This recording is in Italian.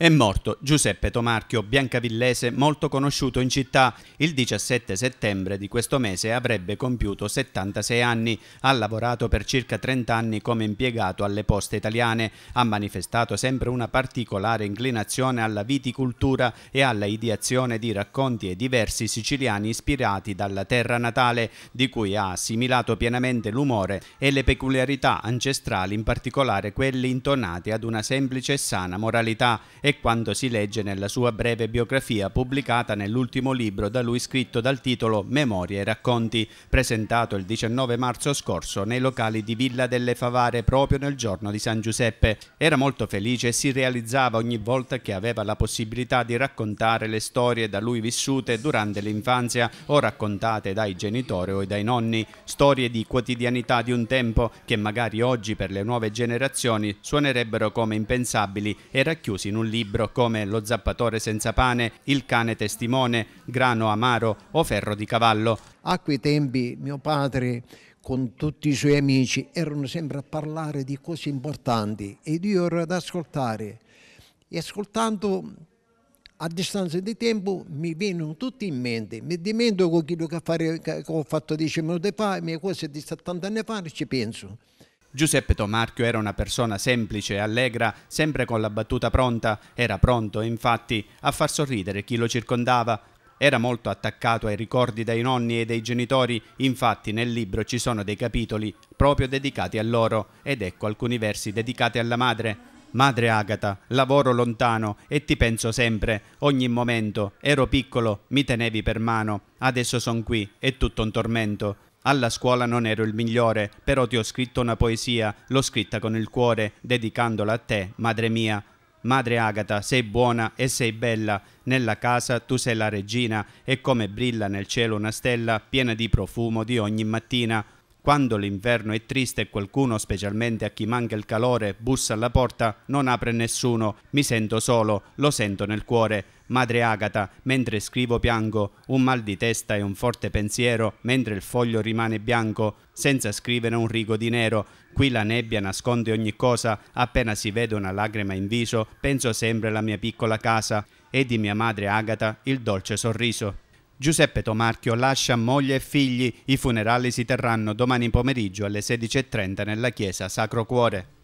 È morto Giuseppe Tomarchio, biancavillese molto conosciuto in città. Il 17 settembre di questo mese avrebbe compiuto 76 anni. Ha lavorato per circa 30 anni come impiegato alle poste italiane. Ha manifestato sempre una particolare inclinazione alla viticoltura e alla ideazione di racconti e diversi siciliani ispirati dalla terra natale, di cui ha assimilato pienamente l'umore e le peculiarità ancestrali, in particolare quelle intonate ad una semplice e sana moralità e quanto si legge nella sua breve biografia pubblicata nell'ultimo libro da lui scritto dal titolo Memorie e racconti, presentato il 19 marzo scorso nei locali di Villa delle Favare proprio nel giorno di San Giuseppe. Era molto felice e si realizzava ogni volta che aveva la possibilità di raccontare le storie da lui vissute durante l'infanzia o raccontate dai genitori o dai nonni, storie di quotidianità di un tempo che magari oggi per le nuove generazioni suonerebbero come impensabili e racchiusi in un libro libro come Lo zappatore senza pane, Il cane testimone, Grano amaro o Ferro di cavallo. A quei tempi mio padre con tutti i suoi amici erano sempre a parlare di cose importanti ed io ero ad ascoltare e ascoltando a distanza di tempo mi vengono tutti in mente, mi dimentico quello che, ho fatto dieci minuti fa, le cose di 70 anni fa ci penso. Giuseppe Tomarchio era una persona semplice e allegra, sempre con la battuta pronta, era pronto, infatti, a far sorridere chi lo circondava. Era molto attaccato ai ricordi dei nonni e dei genitori, infatti nel libro ci sono dei capitoli proprio dedicati a loro, ed ecco alcuni versi dedicati alla madre. Madre Agata, lavoro lontano e ti penso sempre, ogni momento. Ero piccolo, mi tenevi per mano, adesso son qui, è tutto un tormento. Alla scuola non ero il migliore, però ti ho scritto una poesia, l'ho scritta con il cuore, dedicandola a te, madre mia. Madre Agata, sei buona e sei bella, nella casa tu sei la regina e come brilla nel cielo una stella piena di profumo di ogni mattina. Quando l'inverno è triste e qualcuno, specialmente a chi manca il calore, bussa alla porta, non apre nessuno, mi sento solo, lo sento nel cuore. Madre Agata, mentre scrivo piango, un mal di testa e un forte pensiero, mentre il foglio rimane bianco, senza scrivere un rigo di nero. Qui la nebbia nasconde ogni cosa, appena si vede una lacrima in viso, penso sempre alla mia piccola casa e di mia madre Agata il dolce sorriso. Giuseppe Tomarchio lascia moglie e figli. I funerali si terranno domani pomeriggio alle 16.30 nella chiesa Sacro Cuore.